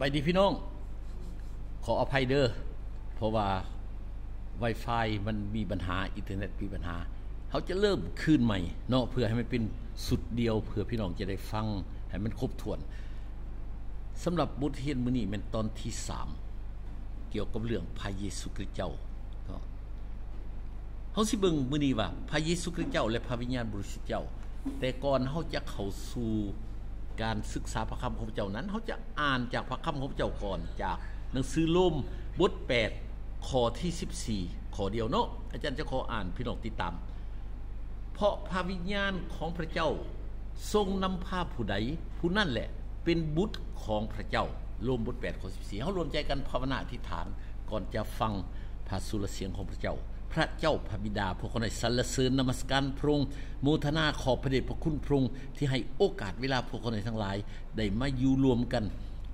บายดีพี่น้อง ขออภัยเด้อเพราะว่า Wi-Fi มันมีปัญหาอินเทอร์เน็ตมีปัญหาเขาจะเริ่มคืนใหม่เนาะเพื่อให้มันเป็นสุดเดียวเพื่อพี่น้องจะได้ฟัง ให้มันครบถ้วนสำหรับบทเรียนมื้อนี้เป็นตอนที่3เกี่ยวกับเรื่องพระเยซูคริสต์เจ้าเนาสิเบิ่งมื้อนี้ว่าพระเยซูคริสต์เจ้า และพระวิญญาณบริสุทธิ์เจ้า แต่ก่อนเฮาจะเข้าสู่ การศึกษาพระคำของพระเจ้านั้นเขาจะอ่านจากพระคำของพระเจ้าก่อนจากหนังสือโลมบท8ข้อที่ 14ข้อเดียวเนาะอาจารย์จะขออ่านพี่น้องติดตาม เพราะพระวิญญาณของพระเจ้าทรงนำพาผู้ใดผู้นั่นแหละ เป็นบุตรของพระเจ้าลมบท8ข้อ14เฮารวมใจกันภาวนาอธิษฐานก่อนจะฟังพระสุรเสียงของพระเจ้า พระเจ้าพระบิดาพวกคนในสรรเสริญนมัสการพระองค์โมทนาขอบพระเดชพระคุณพระองค์ที่ให้โอกาสเวลาพวกคนในทั้งหลาย ได้มาอยู่รวมกัน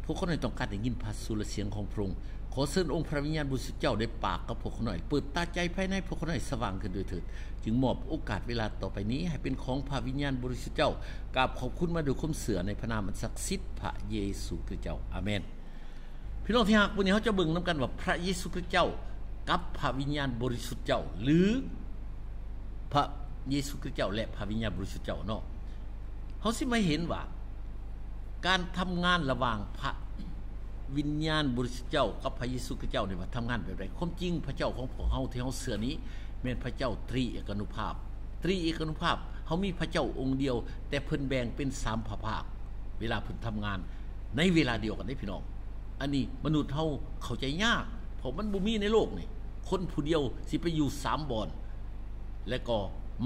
พวกคนในต้องการได้ยินพระสุรเสียงของพระองค์ขอเชิญองค์พระวิญญาณบริสุทธิ์เจ้าได้ปากกับพวกคนหน่อยเปิดตาใจภายในพวกคนหน่อยสว่างขึ้นด้วยเถิด จึงมอบโอกาสเวลาต่อไปนี้ให้เป็นของพระวิญญาณบริสุทธิ์เจ้ากราบขอบคุณมาด้วยความเสือในพระนามอันศักดิ์สิทธิ์พระเยซูคริสต์เจ้าอาเมน พี่น้องที่หักวันนี้เขาจะบิ่งนำกันว่าพระเยซูคริสต์เจ้า กับพระวิญญาณบริสุทธิ์เจ้า หรือพระเยซูคริสต์เจ้า และพระวิญญาณบริสุทธิ์เจ้าเนาะเฮาสิมาเห็นว่า การทำงานระหว่างพระวิญญาณบริสุทธิ์เจ้า กับพระเยซูคริสต์เจ้านี่ว่าทำงานแบบใดความจริงพระเจ้าของพวกเฮาที่เฮาเชื่อนี้แม่นพระเจ้าตรีเอกนุภาพ ตรีเอกนุภาพเฮามีพระเจ้าองค์เดียว แต่เพิ่นแบ่งเป็น3พระภาค เวลาเพิ่นทำงาน ในเวลาเดียวกันได้พี่น้อง อันนี้มนุษย์เฮาเข้าใจยากเพราะมันบ่มีในโลกนี่ คนผู้เดียวสิไปอยู่3บ่อน และก็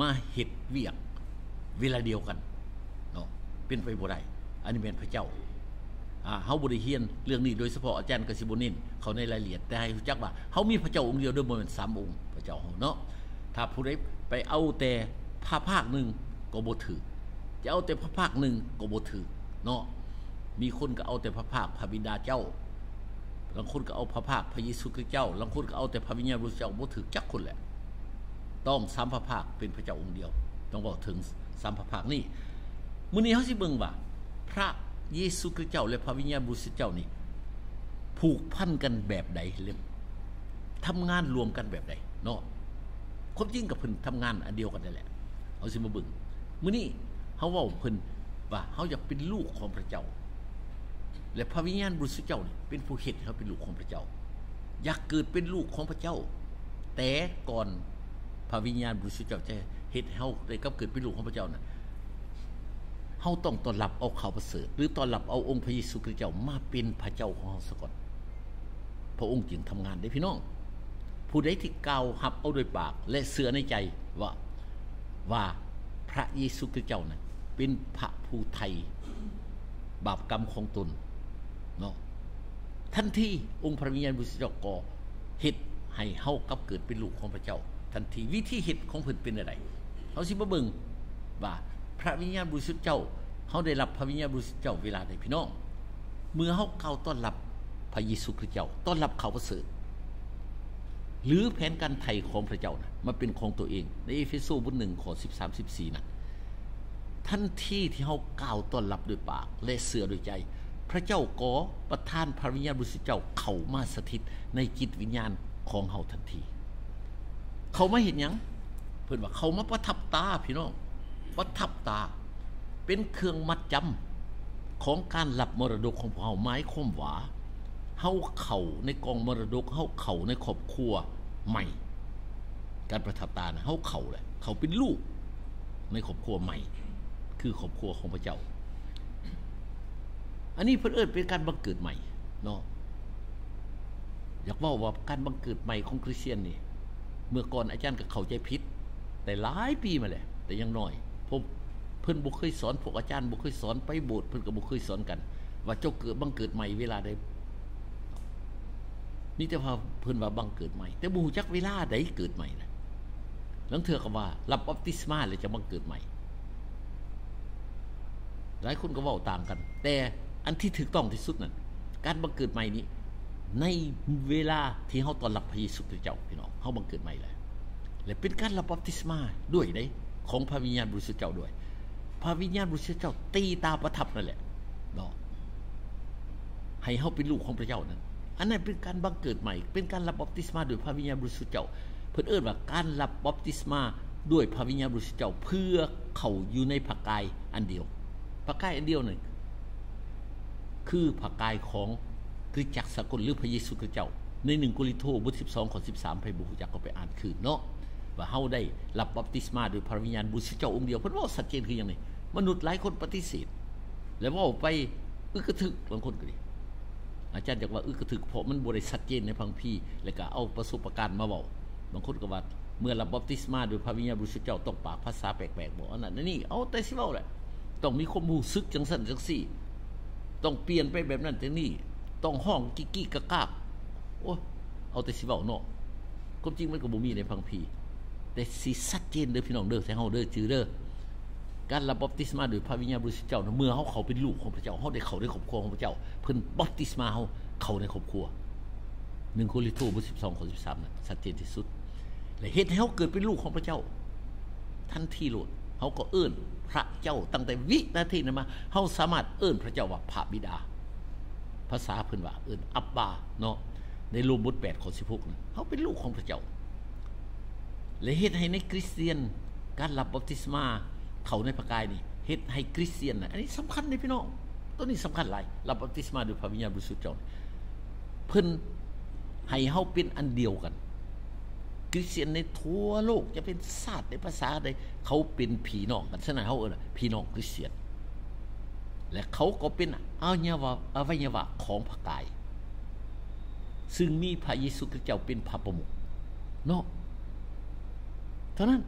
มาเฮ็ดเวียกเวลาเดียวกันเนาะเป็นไปบ่ได้อันนี้เป็นพระเจ้าอ่าเฮาบ่ได้เรียนเรื่องนี้โดยเฉพาะอาจารย์กสิบ่นินเขาในรายละเอียดแต่ให้รู้จักว่าเฮามีพระเจ้าองค์เดียวโดยบ่แม่น3องค์พระเจ้าเฮาเนาะถ้าผู้ใดไปเอาแต่ภาคภาคหนึ่งก็บ่ถือจะเอาแต่พระภาคหนึ่งก็บ่ถือเนาะมีคนก็เอาแต่พระภาคพระบิดาเจ้า บางคนก็เอาพระภาคพระเยซูคริสต์เจ้าบางคนก็เอาแต่พระวิญญาณบริสุทธิ์เจ้าบ่ถือจักคนแหละ ต้องสามพระภาคเป็นพระเจ้าองค์เดียว ต้องบอกถึงสามพระภาคนี้มื้อนี้เฮาสิเบิ่งว่า พระเยซูคริสต์เจ้า และพระวิญญาณบริสุทธิ์เจ้านี่ผูกพันกันแบบใดเรื่องทำงานรวมกันแบบใดเนาะความจริงกับเพิ่นทำงานอันเดียวกันนั่นแหละเฮาสิมาเบิ่งมื้อนี้เฮาเว้าเพิ่นว่าเฮาอยากเป็นลูกของพระเจ้า และพระวิญญาณบริสุทธิ์เจ้านี่เป็นผู้เฮ็ดให้เฮาเป็นลูกของพระเจ้า อยากเกิดเป็นลูกของพระเจ้า แต่ก่อนพระวิญญาณบริสุทธิ์เจ้าจะเฮ็ดให้เฮาได้กับเกิดเป็นลูกของพระเจ้านั้นเฮาต้องต้อนรับเอาเขาประเสริฐหรือต้อนรับเอาองค์พระเยซูคริสต์เจ้ามาเป็นพระเจ้าของเฮาซะก่อนพระองค์จึงทำงานได้พี่น้อง ผู้ใดที่กล่าวรับเอาโดยปาก และเชื่อในใจว่าว่าพระเยซูคริสต์เจ้านั้นเป็นพระผู้ไทยบาปกรรมของตน เนาะทันทีองค์พระวิญญาณบริสุทธิ์เจ้าก็เฮ็ดให้เฮากับเกิดเป็นลูกของพระเจ้า ทันทีวิธีเฮ็ดของเพิ่นเป็นอะไรเฮาสิมาเบิ่งว่าพระวิญญาณบริสุทธิ์เจ้าเฮาได้รับพระวิญญาณบริสุทธิ์เจ้าเวลาใดพี่น้อง เมื่อเฮากล่าต้อนรับพระเยซูคริสต์เจ้าต้อนรับเขาประเสริฐหรือแผนการไถ่ของพระเจ้านะมาเป็นของตัวเอง ในเอเฟโซบท1ข้อ13 14นะทันที่ที่เฮากล่าวต้อนรับด้วยปาก และเสือด้วยใจ พระเจ้าก็ประทานพระวิญญาณบริสุทธิ์เจ้าเข้ามาสถิตในจิตวิญญาณของเฮาทันที เขามาเห็นยังเพิ่นว่าเขามาประทับตาพี่น้องประทับตา เป็นเครื่องมัดจำของการรับมรดกของพวกเฮาหมายความว่าเฮาเข้าในกองมรดกเฮาเข้าในครอบครัวใหม่ การประทับตานะเฮาเข้าแหละเขาเป็นลูกในครอบครัวใหม่ คือครอบครัวของพระเจ้า อันนี้เพิ่นเอิ้นเป็นการบังเกิดใหม่เนาะอยากว้าว่าการบังเกิดใหม่ของคริสเตียนนี่ เมื่อก่อนอาจารย์ก็เข้าใจผิดแต่หลายปีมาแล้วแต่ยังน้อยผมเพิ่นบ่เคยสอนพวกอาจารย์บ่เคยสอนไปโบสถ์เพิ่นก็บ่เคยสอนกัน ว่าเจ้าเกิดบังเกิดใหม่เวลาใดมีแต่ว่าเพิ่นว่าบังเกิดใหม่ แต่บูจักเวลาใดเกิดใหม่นะลังเทื่อก็ว่ารับบัพติศมาแล้วจะบังเกิดใหม่ หลายคนก็ว้าต่างกัน แต่ อันที่ถูกต้องที่สุดนั่นการบังเกิดใหม่นี้ในเวลาที่เฮาตอนรับพระเยซูคริสต์เจ้าพี่น้องเฮาบังเกิดใหม่แล้วและเป็นการรับบัพติศมาด้วยเด้ของพระวิญญาณบริสุทธิ์เจ้าด้วย พระวิญญาณบริสุทธิ์เจ้า ตีตาประทับนั่นแหละเนาะให้เฮาเป็นลูกของพระเจ้านั้น อันนั้นเป็นการบังเกิดใหม่ เป็นการรับบัพติศมาโดยพระวิญญาณบริสุทธิ์เจ้า เพิ่นเอิ้นว่าการรับบัพติศมาด้วยพระวิญญาณบริสุทธิ์เจ้าเพื่อเขาอยู่ในพระกายอันเดียว พระกายอันเดียวหนั่น คือพระกายของคริสตจักสากลหรือพระเยซูคริสต์เจ้า ใน1โครินธ์บท12ข้อ13ไปบ่ฮู้จักก็ไปอ่านคืนเนาะว่าเฮาได้รับบัพติศมาโดยพระวิญญาณบริสุทธิ์เจ้าองค์เดียวเพิ่นว้าชัดเจนคือหยังนี่มนุษย์หลายคนปฏิเสธแล้วว้าไปอึกระทึกบางคนก็ดีอาจารย์อยากว่าอึกระทึกเพราะมันบ่ได้ชัดเจนในพังพีแล้วก็เอาประสบการณ์มาเว้าบางคนก็ว่าเมื่อรับบัพติศมาโดยพระวิญญาณบริสุทธิ์เจ้าต้องปากภาษาแปลกๆบ่อันนั้นนี่เอาแต่สิเว้าแหละต้องมีความรู้สึกจังซั่นจังซี่ ต้องเปลี่ยนไปแบบนั้นจังนี้ต้องห้องกิกกิกะกากโอ้เอาแต่สิเว้าเนาะความจริงมันก็บ่มีในพังพีแต่สิชัดเจนเด้อพี่น้องเด้อแต่เฮาเด้อจือเด้อการรับบัพติศมาโดยพระวิญญาณบริสุทธิ์เจ้าเมื่อเฮาเขาเป็นลูกของพระเจ้าเฮาได้เข้าในครอบครัวของพระเจ้า เพิ่นบัพติศมาเฮาเข้าในครอบครัว1โครินธ์บท12ข้อ13นั่นชัดเจนที่สุดและเฮ็ดให้เฮาเกิดเป็นลูกของพระเจ้า ทันทีโลด เฮาก็เอิ้นพระเจ้าตั้งแต่วินาทีนั้นมาเฮาสามารถเอิ้นพระเจ้าว่าพระบิดา ภาษาพิ่นว่าเอิ้นอับบาเนาะในโรมบท8ข้อ16นั้นเฮาเป็นลูกของพระเจ้าและเฮ็ดให้ในคริสเตียน การรับบัพติศมาเขาในพระกายนี่เฮ็ดให้คริสเตียนนะอันนี้สำคัญเลยพี่น้องตัวนี้สำคัญหลายรับบัพติศมาด้วยพระวิญญาณบริสุทธิ์เจ้าเพิ่นให้เฮาเป็นอันเดียวกัน ริสเตียนในทั่วโลกจะเป็นศาสตร์ในภาษาใดเขาเป็นพี่น้องกันฉะนั้นเฮาเอิ้นพี่น้องคริสเตียน และเขาก็เป็นอวัยวะอวัยวะของพระกาย ซึ่งมีพระเยซูคริสต์เจ้าเป็นพระประมุขเนาะเท่านั้น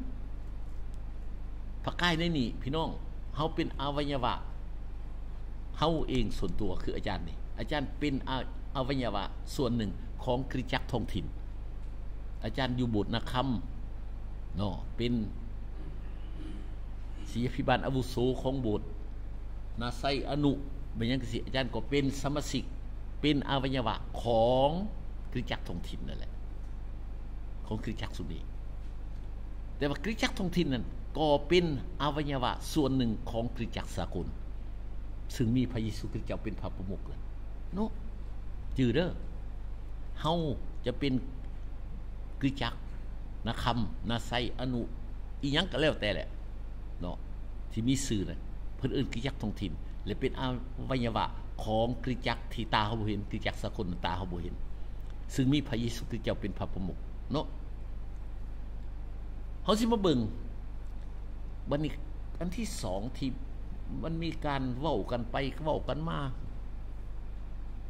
พระกายในนี่พี่น้องเฮาเป็นอวัยวะเฮาเองส่วนตัวคืออาจารย์นี่อาจารย์เป็นอวัยวะส่วนหนึ่งของคริสตจักรท้องถิ่น อาจารย์อยู่บสถ์นาคำเนาะเป็นศิษยพิบาลอาวุโสของโบสถ์นาไซอนุเป็นยังสิอาจารย์ก็เป็นสมาชิกเป็นอวัยวะของคริจักรทองถิ่นนั่นแหละ ของคริจักรสุนีแต่ว่าคริจักรทองถิ่นนั้นก็เป็นอวัยวะส่วนหนึ่งของคริจักรสากล ซึ่งมีพระเยซูคริสต์เจ้าเป็นพระประมุขเลยเนาะจือเด้อเฮาจะเป็น คริสตจักนะคำนะไซอนุอีหยังก็แล้วแต่แหละเนาะที่มีสื่อน่ะเพิ่นอิ้นคริจักท้องถิ่นและเป็นอวัยวะของคริจักที่ตาเฮาบ่เห็นคริจักสากลตาเฮาบ่เห็น ซึ่งมีพระเยซูคริสต์เจ้าเป็นพระประมุขเนาะเฮาสิมาเบิ่งบันนี้อันที่สองที่มันมีการเว้ากันไปเว้ากันมา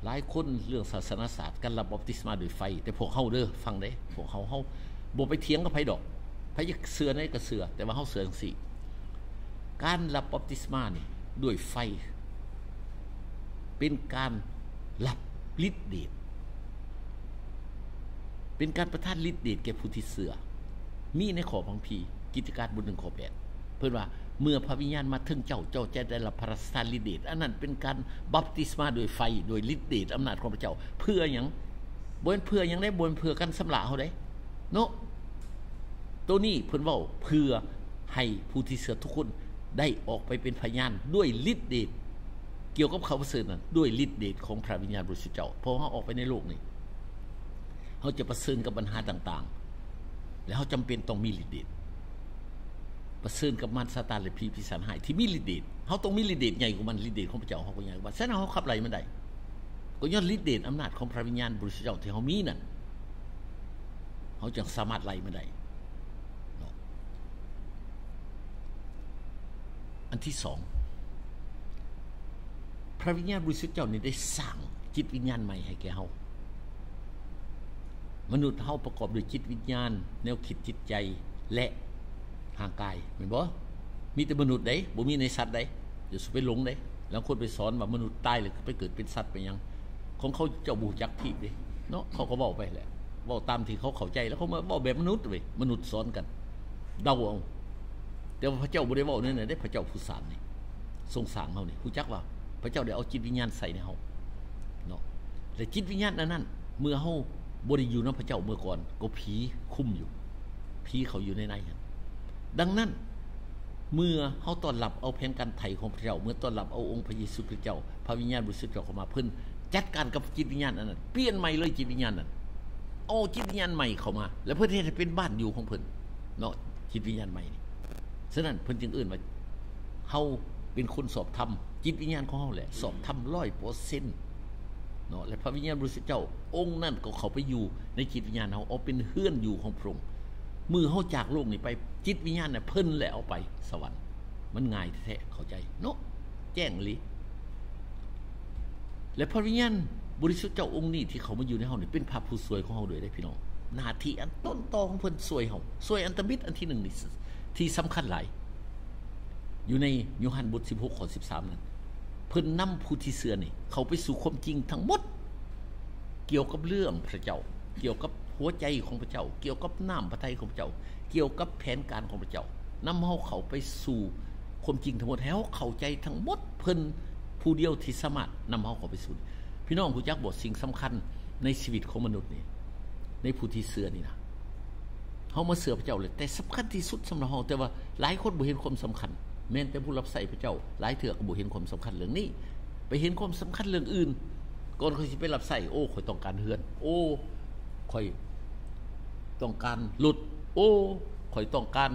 หลายคนเรื่องศาสนาศาสตร์การรับบัพติศมาโดยไฟ แต่พวกเฮาเด้อฟังเด้พวกเฮาเฮาบไปเถียงกับไผดอกไผจะเสือในก็เสือแต่ว่าเฮาเสือจังซี่การรับบัพติศมานี่ด้วยไฟ เป็นการรับฤทธิ์เดชเป็นการประทานฤทธิ์เดชแก่ผู้ที่เสือมีในขอพังพีกิจการบทหนึ่งข้อแปดเพื่อว่า เมื่อพระวิญญาณมาถึงเจ้าเจ้าจะได้รับพระสาริเดชอันนั้นเป็นการบัพติศมาโดยไฟโดยฤทธิ์เดชอำนาจของพระเจ้า เพื่อหยังบนเพื่อหยังได้บนเพื่อกันสำละเฮาได้เนาะตัวนี้เพิ่นว้าเพื่อให้ผู้ที่เสือทุกคนได้ออกไปเป็นพยานด้วยฤทธิ์เดชเกี่ยวกับเขาประเสริฐนั้นด้วยฤทธิ์เดชของพระวิญญาณบริสุทธิ์เจ้าเพราะเขาออกไปในโลกนี้เขาจะประเสริฐกับปัญหาต่าง ๆ แล้วเขาจำเป็นต้องมีฤทธิ์เดช ประเสริฐกับมันซาตานและพีพิสันหายที่มีฤทธิ์เดชเขาต้องมีฤทธิ์เดชใหญ่กว่ามันฤทธิ์เดชของพระเจ้าเขาก็ใหญ่กว่าแสดงเขาขับไล่มันได้ก็ย้อนฤทธิ์เดชอำนาจของพระวิญญาณบริสุทธิ์เจ้าที่เขามีนั่นเขาจะสามารถไล่มันได้อันที่สองพระวิญญาณบริสุทธิ์เจ้านี่ได้สร้างจิตวิญญาณใหม่ให้แก่เฮามนุษย์เฮาประกอบด้วยจิตวิญญาณ แนวคิดจิตใจและ ทางกายเห็นบ่มีแต่มนุษย์ได้บ่มีในสัตว์ได้อย่าสุไปหลงได้แล้วคนไปสอนว่ามนุษย์ตายเลยไปเกิดเป็นสัตว์ไปยัง ของเขาเจ้าบูจักทิพย์ดิเนาะเขาก็เว้าไปแหละเว้าตามที่เขาเข้าใจแล้วเขามาเว้าแบบมนุษย์เว้ยมนุษย์สอนกันเดาเอาแต่พระเจ้าบ่ได้เว้านั่นน่ะได้พระเจ้าผู้สางนี่ทรงสางเฮานี่ฮู้จักว่า พระเจ้าได้เอาจิตวิญญาณใส่ในเฮาเนาะและจิตวิญญาณนั้นเมื่อเฮาบ่ได้อยู่นำพระเจ้าเมื่อก่อน ก็ผีคุ้มอยู่ผีเขาอยู่ในใน ดังนั้นเมื่อเฮาต้อนรับเอาแผนการไถ่ของพระเจ้า เมื่อต้อนรับเอาองค์พระเยซูคริสต์เจ้า พระวิญญาณบริสุทธิ์เจ้าเข้ามาเพิ่นจัดการกับจิตวิญญาณอันนั้นเปลี่ยนใหม่เลยจิตวิญญาณนั้นเอาจิตวิญญาณใหม่เข้ามา แล้วเพื่อที่จะเป็นบ้านอยู่ของเพิ่นเนาะจิตวิญญาณใหม่นี่ฉะนั้นเพิ่นจึงเอื่นว่าเฮาเป็นคนสอบธรรมจิตวิญญาณของเฮาแหละ สอบธรรมร้อยเปอร์เซ็นต์เนาะและพระวิญญาณบริสุทธิ์เจ้า องค์นั่นก็เขาไปอยู่ในจิตวิญญาณเฮาเอาเป็นเฮือนอยู่ของพระองค์ มือเฮาจากโลกนี้ไป จิตวิญญาณน่ะเพิ่นแหละเอาไปสวรรค์ มันง่ายแท้เข้าใจเนาะแจ้งลิและพระวิญญาณบริสุทธิ์เจ้าองค์นี้ที่เขามาอยู่ในเฮานี่เป็นพระผู้สวยของเฮาด้วยได้พี่น้องนาทีอันต้นตอของเพิ่นสวยเฮาสวยอันตมิตรอันที่หนึ่งนี่ที่สำคัญหลายอยู่ในโยฮันบท16ข้อ13นั้นเพิ่นนำผู้ที่เชื่อนี่ เขาไปสู่ความจริงทั้งหมด เกี่ยวกับเรื่องพระเจ้า เกี่ยวกับ หัวใจของพระเจ้า เกี่ยวกับน้ำพระทัยของพระเจ้า เกี่ยวกับแผนการของพระเจ้านำเฮาเขาไปสู่ความจริงทั้งหมดให้เฮาเข้าใจทั้งหมดเพิ่นผู้เดียวที่สามารถนำเฮาเขาไปสู่พี่น้องผู้จักบทสิ่งสำคัญในชีวิตของมนุษย์นี่ในผู้ที่เชื่อนี่นะเฮามาเสือพระเจ้าเลย แต่สำคัญที่สุดสำหรับเฮาแต่ว่าหลายคนบ่เห็นความสำคัญ แม้แต่ผู้รับใช้พระเจ้า หลายเถื่อก็บ่เห็นความสำคัญเรื่องนี้ ไปเห็นความสำคัญเรื่องอื่นก่อนเขาสิไปรับใช้โอ้ข่อยต้องการเฮือน โอ้ข่อย ต้องการหลุด โอ้ข่อยต้องการ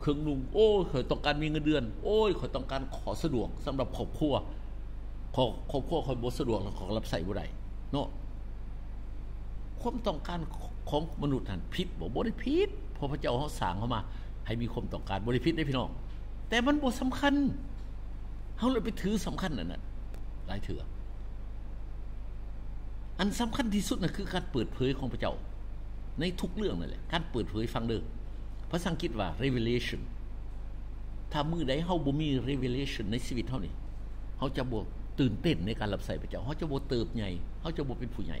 เครื่องนุ่งโอ้ข่อยต้องการมีเงินเดือน โอ้ยข่อยต้องการขอสะดวกสำหรับครอบครัวขอครอบครัวข่อยบ่สะดวกแล้วขอรับใช้บ่ได้เนาะความต้องการของมนุษย์นั่นผิดบ่บ่ได้ผิดพระพระเจ้าเฮาสร้างเข้ามา ให้มีความต้องการบ่ได้ผิดได้พี่น้อง แต่มันบ่สำคัญเฮาเลยไปถือสำคัญนั่นน่ะหลายเถื่ออันสำคัญที่สุดน่ะคือการเปิดเผยของพระเจ้า ในทุกเรื่องนั่นแหละการเปิดเผยฟังเด้อภาษาอังกฤษว่า revelation ถ้ามือใดเฮาบ่มี revelation ในชีวิตเฮานี่เฮาจะบ่ตื่นเต้นในการรับใช้พระเจ้าเฮาจะบ่เติบใหญ่เฮาจะบ่เป็นผู้ใหญ่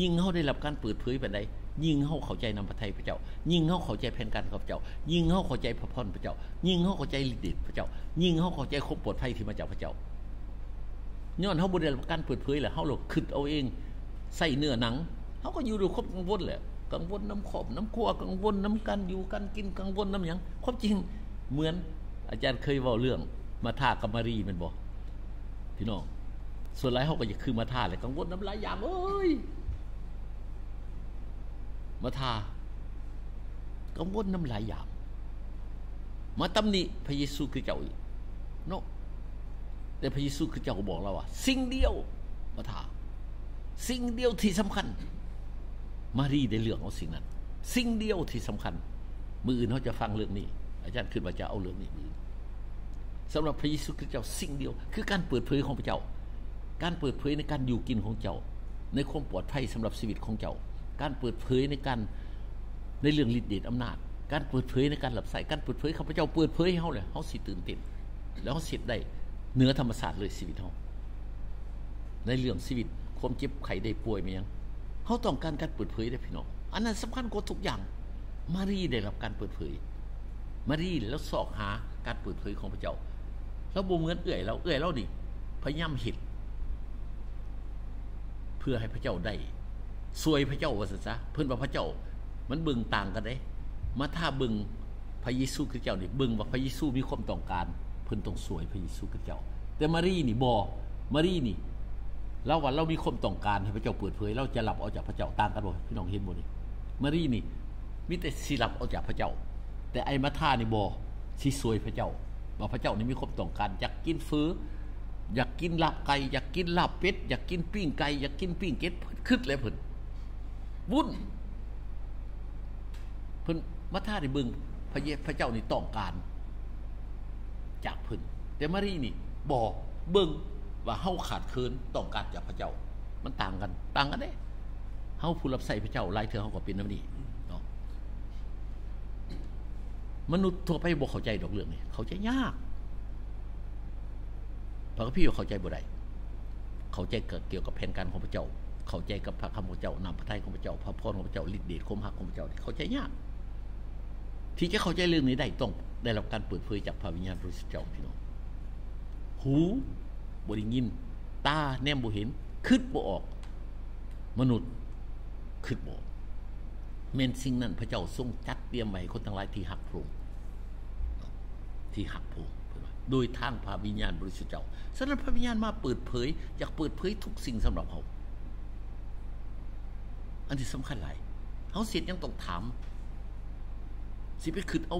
ยิ่งเฮาได้รับการเปิดเผยปานใดยิ่งเฮาเข้าใจนำพระทัยพระเจ้า ยิ่งเฮาเข้าใจแผนการของพระเจ้า ยิ่งเฮาเข้าใจพระพรพระเจ้า ยิ่งเฮาเข้าใจฤทธิ์เดชพระเจ้า ยิ่งเฮาเข้าใจความปลอดภัยที่มาจากพระเจ้าย้อนเฮาบ่ได้รับการเปิดเผยแล้วเฮาหลอกคิดเอาเองใส่เนื้อหนัง เฮาก็อยู่ด้วยความกังวลแหละกังวลน้ำขอบน้ำครัวกังวลน้ำกันอยู่กันกินกังวลน้ำหยังความจริงเหมือนอาจารย์เคยว้าเรื่องมาท่ากับมารีม่นบ่พี่น้องส่วนหลายเขาก็จะคือมาท่าเลยกังวลน้ำลายยามเอ้ยมาท่ากังวลน้ำลายยาม มาตำหนิพระเยซูคือเจ้าอีกเนาะแต่พระเยซูคือเจ้าบอกเราว่า สิ่งเดียวมาท่าสิ่งเดียวที่สำคัญ มารีได้เรื่องเอาสิ่งนั้น สิ่งเดียวที่สำคัญ มืออื่นเขาจะฟังเรื่องนี้ อาจารย์ขึ้นว่าจะเอาเรื่องนี้มือสำหรับพระเยซูคริสต์เจ้าสิ่งเดียว คือการเปิดเผยของพระเจ้า การเปิดเผยในการอยู่กินของเจ้า ในความปลอดภัยสำหรับชีวิตของเจ้า การเปิดเผยในการในเรื่องฤทธิ์เดชอำนาจ การเปิดเผยในการหลับใส่การเปิดเผยข้าพเจ้าเปิดเผยให้เฮาเลยเฮาสิตื่นเต้นแล้วเฮาสิได้เหนือธรรมศาสตร์เลยชีวิตเฮาในเรื่องชีวิตความเจ็บไข้ได้ป่วยมีหยัง เฮาต้องการการเปิดเผยได้พี่น้องอันนั้นสำคัญกว่าทุกอย่าง มารีได้รับการเปิดเผย มารีแล้วสอกหาการเปิดเผยของพระเจ้า แล้วบ่เหมือนเอื่อยเราเอื่อยเรานี่พยายามเห็ดเพื่อให้พระเจ้าได้สวยพระเจ้าว่าซะเพิ่อนว่าพระเจ้า มันบิ่งต่างกันได้ มาถ้าบิ่งพระเยซูคริสต์เจ้านี่บิ่งว่าพระเยซูมีความต้องการ เพิ่อนต้องสวยพระเยซูคริสต์เจ้า แต่มารีนี่บ่มารีนี่ เราว่าเรามีความต้องการให้พระเจ้าเปิดเผย เราจะหลับออกจากพระเจ้าต่างกันบ่พี่น้องเห็นบ่นี่มารีนี่มีแต่สิหลับออกจากพระเจ้า แต่ไอ้มาท่านี่บ่สิสวยพระเจ้าว่าพระเจ้านี่มีความต้องการอยากกินฟื้ออยากกินลาบไก่อยากกินลาบเป็ดอยากกินปิ้งไก่อยากกินปิ้งเก็ดคึดเลยเพิ่นวุ่นเพิ่นมาท่าได้เบิงพระเยพระเจ้านี่ต้องการ จากเพิ่นแต่มารีนี่บ่เบิ่ง ว่าเฮาขาดคินต้องการจากพระเจ้า มันต่างกัน ต่างกันเด้เฮาผู้รับใช้พระเจ้าหลายเทื่อเฮาก็เป็นนำนี้เนาะมนุษย์ทั่วไปบ่เข้าใจดอกเรื่องนี้เข้าใจยากพระพี่เข้าใจบ่ได้เข้าใจเกี่ยวกับแผนการของพระเจ้า เข้าใจกับพระคำของเจ้านำพระทัยของพระเจ้า พระพรของพระเจ้าฤทธิ์เดชคมหักของพระเจ้าเข้าใจยากที่จะเข้าใจเรื่องนี้ได้ต้องได้รับการเปิดเผยจากพระวิญญาณบริสุทธิ์เจ้าพี่น้องหู บ่ได้ยิน ตาแนมบ่เห็นคิดบ่ออก มนุษย์คิดบ่ออกแม่นสิ่งนั้นพระเจ้าทรงจัดเตรียมไว้คนทั้งหลายที่หักพงที่หักพงโดยทางพระวิญญาณบริสุทธิ์เจ้าฉะนั้นพระวิญญาณมาเปิดเผยอยากเปิดเผยทุกสิ่งสำหรับเขา อันที่สำคัญหลายเฮาเสียยังต้องถาม สิไปคิดเอา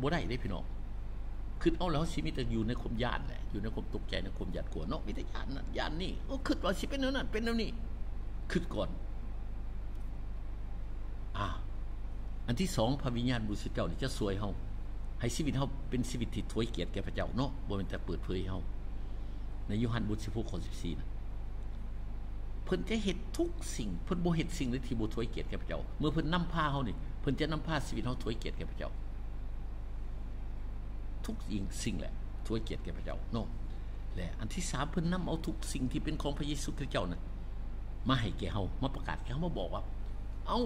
บ่ได้เด้พี่น้อง คิดเอาแล้วสิมีแต่อยู่ในความยานแหละอยู่ในความตกใจในความหยาดกลัวเนาะมีแต่ย่านนั้นย่านนี้โอ้คิดว่าสิเป็นแนวนั้นเป็นแนวนี้คิดก่อนอ่าอันที่สองพระวิญญาณบริสุทธิ์เจ้านี่จะสวยเฮาให้ชีวิตเฮาเป็นชีวิตที่ถวยเกียรติแก่พระเจ้าเนาะบ่แม่นแต่เปิดเผยเฮาในยูฮันบท16ข้อ14นะเพิ่นจะเฮ็ดทุกสิ่งเพิ่นบ่เฮ็ดสิ่งใดที่บ่ถวยเกียรติแก่พระเจ้า เมื่อเพิ่นนำพาเฮานี่เพิ่นจะนำพาชีวิตเฮาถวยเกียรติแก่พระเจ้า ทุกสิ่งสิ่งแหละถวยเกียรติแก่พระเจ้าเนาะและอันที่3เพิ่นนำเอาทุกสิ่งที่เป็นของพระเยซูคริสต์เจ้าน่ะมาให้แก่เฮามาประกาศแก่เฮามาบอกว่า เอ้า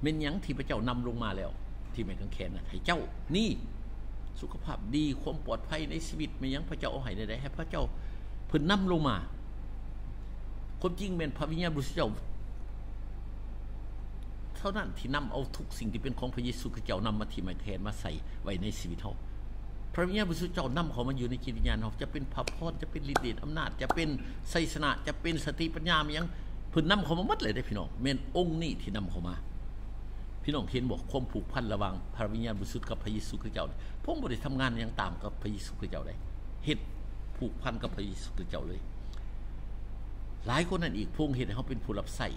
เม่นหยังที่พระเจ้านำลงมาแล้ว ที่แม่กังแขนนะให้เจ้านี่สุขภาพดีความปลอดภัยในชีวิตไม่ยังพระเจ้าเอาให้ได้ให้พระเจ้าเพิ่นนำลงมาความจริงแม่นพระวิญญาณบริสุทธิ์เจ้า ท่านั้นที่นำเอาทุกสิ่งที่เป็นของพระเยซูคริสต์เจ้านำมาที่ม่แขนมาใส่ไว้ในชีวิตเฮาพระวิญญาณบริสุทธิ์เจ้านำเขามาอยู่ในจิตวิญญาณเฮาจะเป็นพระพรจะเป็นฤทธิ์เดชอำนาจ จะเป็นไสยสนะจะเป็นสติปัญญามียังเพิ่นนำเขามาหมดเลยได้พี่น้องแม่นองค์นี้ที่นำเขามา พี่น้องเห็นบอกความผูกพันระหว่างพระวิญญาณบริสุทธิ์กับพระเยซูคริสต์เจ้าผมบ่ได้ทำงานย่างตามกับพระเยซูคริสต์เจ้าได้เฮ็ดผูกพันกับพระเยซูคริสต์เจ้าเลย หลายคนนั่นอีกพงเห็นเขาเป็นผู้รับใส่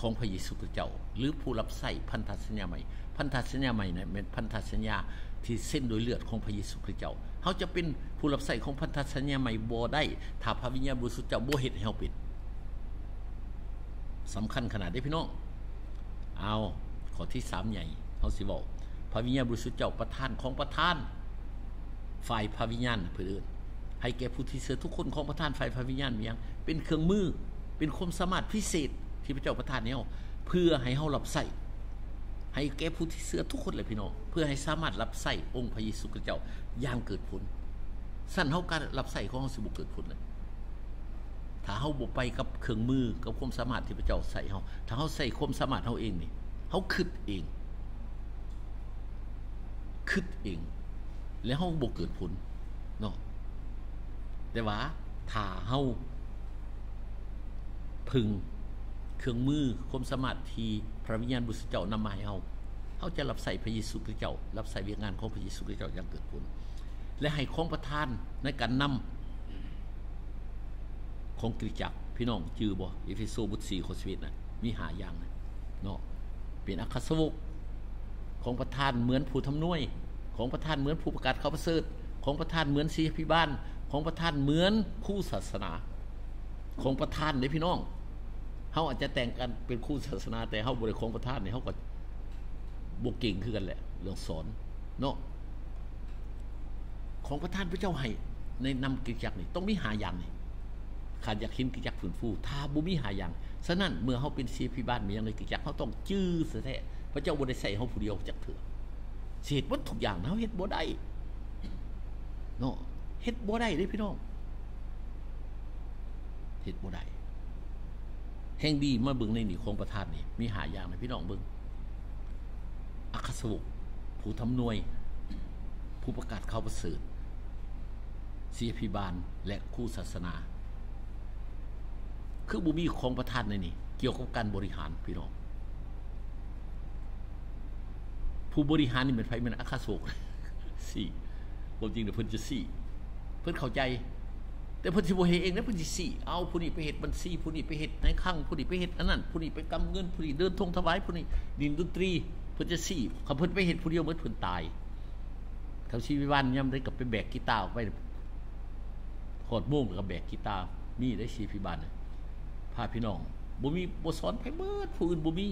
ของพระเยซูคริสต์เจ้า หรือผู้รับใส่พันธสัญญาใหม่ พันธสัญญาใหม่เนี่ยเป็นพันธสัญญาที่เส้นโดยเลือดของพระเยซูคริสต์เจ้าเขาจะเป็นผู้รับใส่ของพันธสัญญาใหม่บ่ได้ถ้าพระวิญญาณบริสุทธิ์เจ้าบ่เฮ็ดให้เฮาเป็นสำคัญขนาดนี้พี่น้อง เอาข้อที่สามใหญ่เขาสิบอกพระวิญญาณบริสุทธิ์เจ้าประทานของประทาน ฝ่ายพระวิญญาณเพื่ออื่นให้แก่ผู้ที่เสือทุกคนของประทานฝ่ายพระวิญญาณมียังเป็นเครื่องมือเป็นความสามารถพิเศษ ที่พระเจ้าประทานเนี่ยเพื่อให้เฮารับใส่ให้แก่ผู้ที่เสือทุกคนเลยพี่น้องเพื่อให้สามารถรับใส่องค์พระเยซูคริสต์เจ้าอย่างเกิดผล สั้นเฮาการรับใส่ของเฮาสิบ่เกิดผลเลยถ้าเฮาบ่ไปกับเครื่องมือกับความสามารถที่พระเจ้าใส่เฮาถ้าเฮาใส่ความสามารถเฮาเองนี่เฮาคิดเองคิดเอง แล้วเฮาบ่เกิดผลเนาะแต่ว่าถ้าเฮาพึง เครื่องมือความสามารถที่พระวิญญาณบริสุทธิ์เจ้านำมาให้เฮาเฮาจะรับใส่พระเยซูคริสต์เจ้า รับใส่เวียงงานของพระเยซูคริสต์เจ้าอย่างเกิดผลและให้ของประทานในการนำของกริจักรพี่น้องจือบ่เอเฟโซบท4ข้อ11น่ะมีหาอย่างนะเนาะเป็นอัครสวกของประธานเหมือนผู้ทำนวย ของประธานเหมือนผู้ประกาศข่าวประเสริฐของประธานเหมือนศิษยพิบาลของประธานเหมือนคู่ศาสนา ของประธานเด้พี่น้อง เฮาอาจจะแต่งกันเป็นคู่ศาสนา แต่เฮาบ่ได้ของประธานนี่ยเฮาก็บ่เก่งคือกันแหละเรื่องสอนเนาะของประธานพระเจ้าให้ในนำกิจจักนี่ต้องมีหาอย่างนี่ขาดอยากเห็นกิจจักฝืนฟูถ้าบ่มีหาอย่างฉะนั้นเมื่อเฮาเป็นศิษยพิบาลมีอย่างในกิจจักเฮาต้องจื้อเสียแท้พระเจ้าบ่ได้ใส่เฮาผู้เดียวจักเถื่อสิเฮ็ดบ่ทุกอย่างเฮาเฮ็ดบ่ได้เนาะเฮ็ดบ่ได้เด้พี่น้องเฮ็ดบ่ได้ แห่งดีมาบิ่งในหนี่ของประธานนี่มีหายางนพี่น้องบิ่งอัครสวกผู้ทำนวย ผู้ประกาศข่าวประเสริฐศิษยพิบาลและคู่ศาสนา คือบุมีของประธานในนี่ เกี่ยวกับการบริหารพี่น้อง ผู้บริหารนี่เป็นไผเป็นอัครสวกสี่ความจริงเดี๋ยวเพิ่นจะสี่ เพิ่นเข้าใจ แต่พิ่นสิบ่เฮเองนะพิ่นสิสี่เอาผู้นี้ไปเฮ็ดบัญชีผู้นี้ไปเฮ็ดในคลังผู้นี้ไปเฮ็ดอันนั้นผู้นี้ไปกำเงินผู้นี้เดินทงถวายผู้นี้ดินดนตรีเพิ่นจะสี่เขาเพิ่นไปเฮ็ดผู้เดียวเมือนเพิ่นตายเขาชีวิวันยามได้กับไปแบกกีตาร์ออกไปหอดโมงกับแบกกีตาร์มีได้ชีพิบาลพาพี่น้องบ่มีบ่สอนไผเบิดผู้อื่นบ่มี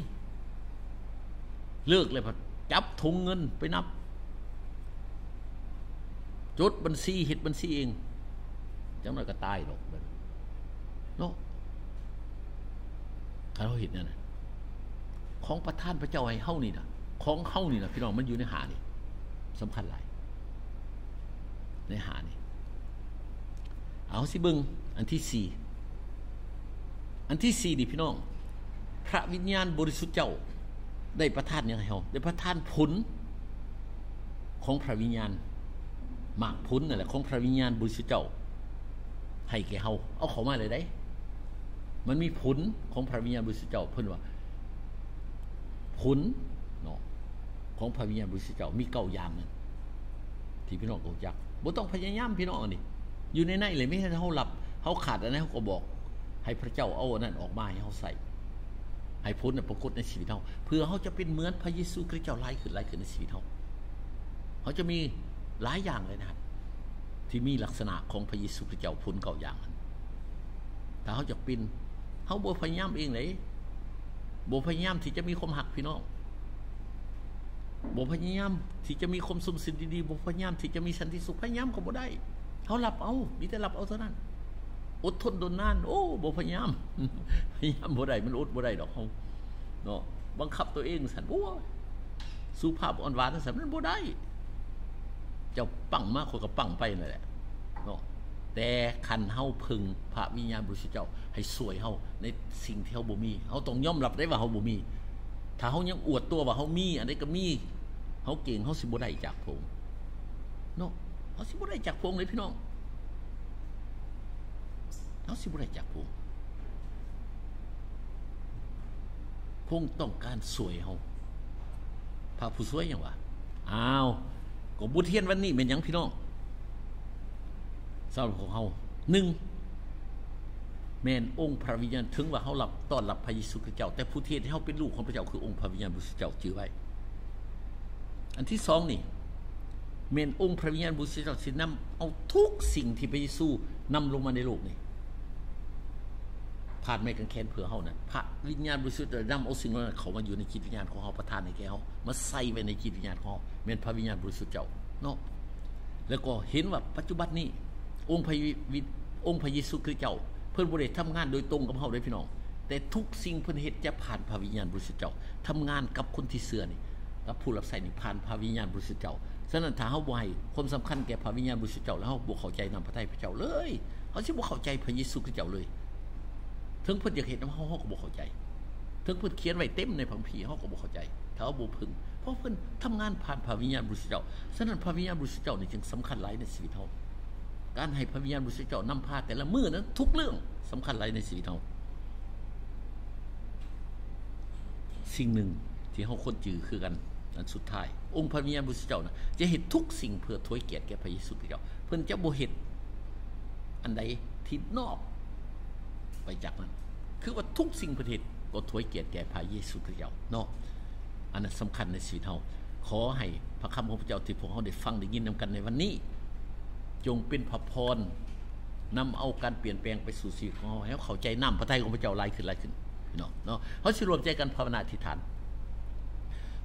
เลิกเลยพอจับถุงเงินไปนับ จดบัญชีเฮ็ดบัญชีเอง จังหน่อยก็ตายหรอกเนาะถ้าเราเห็นนั่นนะของประธานพระเจ้าให้เฮานี่นะของเฮานี่นะพี่น้องมันอยู่ในหานี่สำคัญหลายในหานี่เอาสิบิงอันที่สี่อันที่สี่นี่พี่น้อง พระวิญญาณบริสุทธิ์เจ้า ได้ประทานยังไงเฮาได้ประทานผลของพระวิญญาณหมากพุ้นนั่นแหละของพระวิญญาณบริสุทธิ์เจ้า ให้แก่เฮาเอาเขามาเลยได้ มันมีผลของพระวิญญาณบริสุทธิ์เจ้าเพิ่นว่าผลเนาะของพระวิญญาณบริสุทธิ์เจ้ามีเก้าอย่างนั่นที่พี่น้องรู้จักบ่ต้องพยายามพี่น้องนนี้อยู่ในในเลยไม่ให้เฮาหลับเฮาขาดอันนั้นเฮาก็บอก ให้พระเจ้าเอาอันนั้นออกมาให้เฮาใส่ให้พ้นปรากฏในชีวิตเฮาเพื่อเฮาจะเป็นเหมือนพระเยซูคริสต์เจ้าไล่ขึ้นไล่ขึ้นในชีวิตเฮาเขาจะมีหลายอย่างเลยนะครับ ที่มีลักษณะของพระเยซูคริสต์เจ้าพ้นเก่าอย่างนั้นถ้าเขาจะเป็นเขาบ่พยายามเองเลยบ่พยายามที่จะมีความหักพี่น้องบ่พยายามที่จะมีความสมสินดีๆบ่พยายามที่จะมีสันติสุขพยายามก็บ่ได้เขาหลับเอามีแต่หลับเอาเท่านั้น อดทนดนนาน โอ้บ่พยายาม พยายามบ่ได้มันอดบ่ได้ดอกเขาเนาะบังคับตัวเองสันโอ้สุภาพอ่อนหวานสันมันบ่ได้ เจ้าปังมากคนก็ปังไปนั่นแหละเนาะแต่คันเฮาพึงพระวิญญาณบริสุทธิ์เจ้า ให้สวยเฮาในสิ่งที่เฮาบ่มีเฮาต้องยอมรับได้ว่าเฮาบ่มี ถ้าเฮายังอวดตัวว่าเฮามี อันใดก็มีเฮาเก่งเฮาสิบ่ได้จากพระองค์เนาะเฮาสิบ่ได้จากพระองค์เลยพี่น้องเฮาสิบ่ได้จากพระองค์พระองค์ต้องการสวยเฮาพระผู้สวยยังวะอ้าว กบุเทียนวันนี้เป็นยังพี่น้องสำหรับของเฮาหนึ่งแม่นองค์พระวิญญาณถึงว่าเฮารับตอนรับพระเยซูคริสต์เจ้า แต่ผู้เทศให้เฮาเป็นลูกของพระเจ้าคือองค์พระวิญญาณบริสุทธิ์เจ้าจื้อไว้ อันที่สองนี่แม่นองค์พระวิญญาณบริสุทธิ์เจ้าสินำเอาทุกสิ่งที่พระเยซูนำลงมาในโลกนี่ ผ่านไม่กันแค้นเผื่อเฮานะพระวิญญาณบริสุทธิ์นำเอาสิ่งนั้นเขามาอยู่ในจิตวิญญาณของเฮาประทานในแก่เฮามาใส่ไว้ในจิตวิญญาณของเฮาแม่นพระวิญญาณบริสุทธิ์เจ้าเนาะแล้วก็เห็นว่าปัจจุบันนี้ องค์พระวิองค์พระเยซูคริสต์เจ้า เพิ่อนบ่ได้ทำงานโดยตรงกับเฮาเลยพี่น้อง แต่ทุกสิ่งเพิ่อนเฮ็ดจะผ่านพระวิญญาณบริสุทธิ์เจ้าทำงานกับคนที่เชื่อนี่กับผู้รับใช้นี่ผ่านพระวิญญาณบริสุทธิ์เจ้าฉะนั้นถ้าเฮาบ่ให้ความสำคัญแก่พระวิญญาณบริสุทธิ์เจ้าแล้วเฮาบ่เข้าใจนำพระทัยพระเจ้าเลยเฮาสิบ่เข้าใจพระเยซูคริสต์เจ้าเลย ถึงเพิ่นอยากเห็นนำเฮาเฮาก็บ่เข้าใจถึงเพิ่นเขียนไว้เต็มในพระคัมภีร์เฮาก็บ่เข้าใจถ้าบ่พึงเพราะเพิ่นทำงานผ่านพระวิญญาณบริสุทธิ์เจ้าฉะนั้นพระวิญญาณบริสุทธิ์เจ้านี่จึงสำคัญหลายในชีวิตเฮาการให้พระวิญญาณบริสุทธิ์เจ้านำพาแต่ละมื้อนั้นทุกเรื่องสำคัญหลายในชีวิตเฮาสิ่งหนึ่งที่เฮาคนจือคือกันอันสุดท้าย องค์พระวิญญาณบริสุทธิ์เจ้านะจะเห็นทุกสิ่งเพื่อถวยเกียรติแก่พระเยซูคริสต์เจ้าเพิ่นจะบ่เฮ็ดอันใดที่นอก ไปจากนั้น คือว่าทุกสิ่งประเทศก็ถวายเกียรติแก่พระเยซูคริสต์เจ้านาะอันนั้นสำคัญในชีวิตเฮาขอให้พระคำของพระเจ้าที่พวกเฮาได้ฟังได้ยินนํกันในวันนี้ จงเป็นพระพรนำเอาการเปลี่ยนแปลงไปสู่ชีวิตของเฮาให้เข้าใจนํพระทัยของพระเจ้าหลายขึ้นหลายขึ้นพี่น้องเนาะเฮาสิรวมใจกันภาวนาอธิษฐาน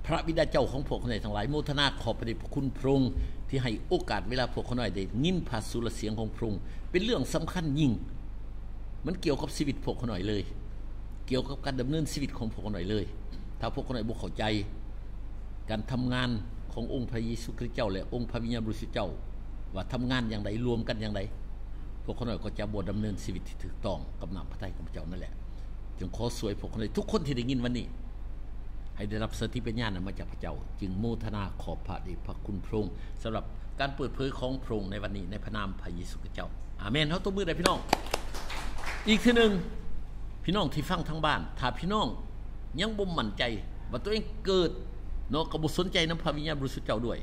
พระบิดาเจ้าของพวกคนใดทั้งหลายโมทนาขอบพระเดชพระคุณพระองค์ที่ให้โอกาสเวลาพวกเขาน้อยได้ยินภาสุรเสียงของพระองค์เป็นเรื่องสำคัญยิ่ง มันเกี่ยวกับชีวิตพวกเขาน้อยเลย เกี่ยวกับการดำเนินชีวิตของพวกเขาน้อยเลย ถ้าพวกเขาน้อยบ่เข้าใจ การทำงานขององค์พระเยซูคริสต์เจ้าและองค์พระวิญญาณบริสุทธิ์เจ้า ว่าทำงานอย่างไรรวมกันอย่างไรพวกเขาน้อยก็จะบ่ดำเนินชีวิตที่ถูกต้องกับนามพระทัยของพระเจ้านั่นแหละจึงขอสวยพวกเขาน้อยทุกคนที่ได้ยินวันนี้ ให้ได้รับสติปัญญานะมาจากพระเจ้า จึงโมทนาขอบพระเดชพระคุณพระองค์สำหรับการเปิดเผยของพระองค์ในวันนี้ในพระนามพระเยซูคริสต์เจ้าอาเมนเฮาตบมือได้พี่น้อง อีกทีหนึ่งพี่น้องที่ฟังทั้งบ้าน ถ้าพี่น้องยังบ่มั่นใจ ว่าตัวเองเกิดเนาะก็บ่สนใจน้ำพระวิญญาณบริสุทธิ์เจ้าด้วย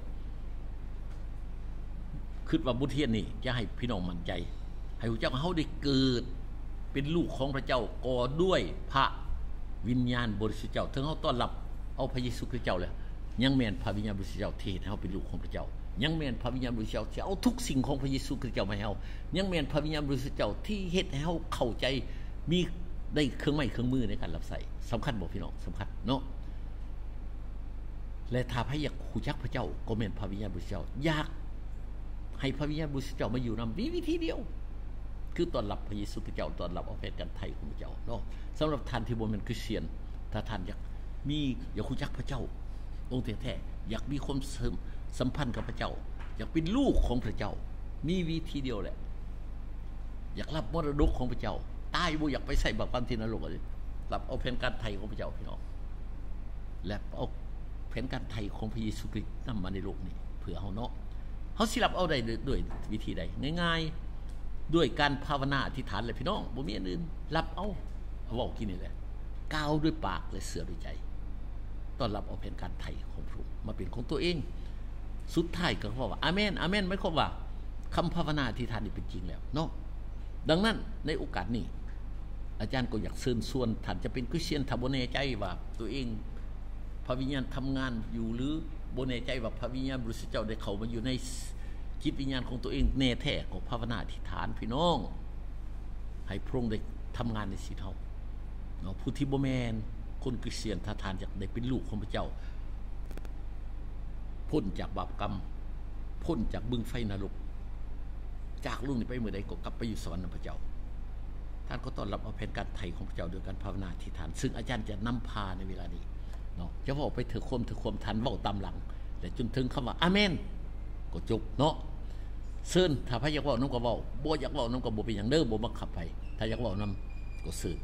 คิดว่าบุญเทียนนี่จะให้พี่น้องมั่นใจ ให้พระเจ้าเฮาได้เกิด เป็นลูกของพระเจ้าก่อด้วยพระวิญญาณบริสุทธิ์เจ้าถึงเฮาต้อนรับเอาพระเยซูคริสต์เจ้าแล้วยังแมนพระวิญญาณบริสุทธิ์เจ้าเที่ให้เฮาเป็นลูกของพระเจ้า ยังแม่นพระวิญญาณบริสุทธิ์เจ้าที่เอาทุกสิ่งของพระเยซูคริสต์เจ้ามาให้เฮายังแม่นพระวิญญาณบริสุทธิ์เจ้าที่เฮ็ดให้เฮาเข้าใจมีได้เครื่องไม้เครื่องมือในการรับใช้สำคัญบ่พี่น้องสำคัญเนาะและถ้าพระอยากฮู้จักพระเจ้าก็แม่นพระวิญญาณบริสุทธิ์เจ้าอยากให้พระวิญญาณบริสุทธิ์เจ้ามาอยู่นำมีวิธีเดียว คือตอนรับพระเยซูคริสต์เจ้าตอนรับเอาแพทย์กันไทยของพระเจ้าเนาะสำหรับท่านที่บ่แม่นคริสเตียน ถ้าท่านอยากมีอยากรู้จักพระเจ้าองค์แท้ๆอยากมีความเสัม สัมพันธ์กับพระเจ้า อยากเป็นลูกของพระเจ้า มีวิธีเดียวแหละ อยากรับมรดกของพระเจ้าตายบ่อยากไปใส่บาปกรรมที่นรกเลยรับเอาแผนการไทยของพระเจ้าพี่น้องและเอาแผนการไทยของพระเยซูคริสต์นำมาในโลกนี้เผื่อเฮาเนาะเฮาสิรับเอาได้ด้วยวิธีใดง่าย ๆด้วยการภาวนาอธิษฐานเลยพี่น้องบ่มีอันอื่นรับเอาเว้ากินนี่แหละกล่าวด้วยปากและเสือด้วยใจ ต้อนรับเอาแผนการไทยของพระองค์มาเป็นของตัวเอง สุดท้ายก็ว่าอาเมนอาเมนหมายความว่าคำภาวนาอธิษฐานนี่เป็นจริงแล้วเนาะดังนั้นในโอกาสนี้ อาจารย์ก็อยากเชิญชวนท่านจะเป็นคริสเตียนถ้าบ่แน่ใจว่า ตัวเองพระวิญญาณทำงานอยู่หรือบ่แน่ใจว่าพระวิญญาณบริสุทธิ์เจ้าได้เข้ามาอยู่ในจิตวิญญาณของตัวเองแน่แท้ก็ภาวนาอธิฐานพี่น้อง ให้พระองค์ได้ทำงานในชีเฮาเนาะผู้ที่บ่แมนคนคริสเตียนถ้าทานอยากได้เป็นลูกของพระเจ้า พ้นจากบาปกรรม พ้นจากบึงไฟนรกจากลูกนี้ไปเมื่อใดก็กลับไปอยู่สวรรค์พระเจ้า ท่านก็ต้อนรับเอาแผนการไถ่ของพระเจ้าโดยการภาวนาที่ฐาน ซึ่งอาจารย์จะนำพาในเวลานี้เนาะจะว่าไปเถือความเถือความทันเว่าตามหลังแต่จนถึงคำว่าอาเมน ก็จบเนาะเซินถ้าพระอยากว่าน้ำก็ว่าบ่อยากว่าน้ำก็บ่เป็นอย่างเดิมบ่บังคับไป ถ้าอยากว่าน้ำก็สื่อ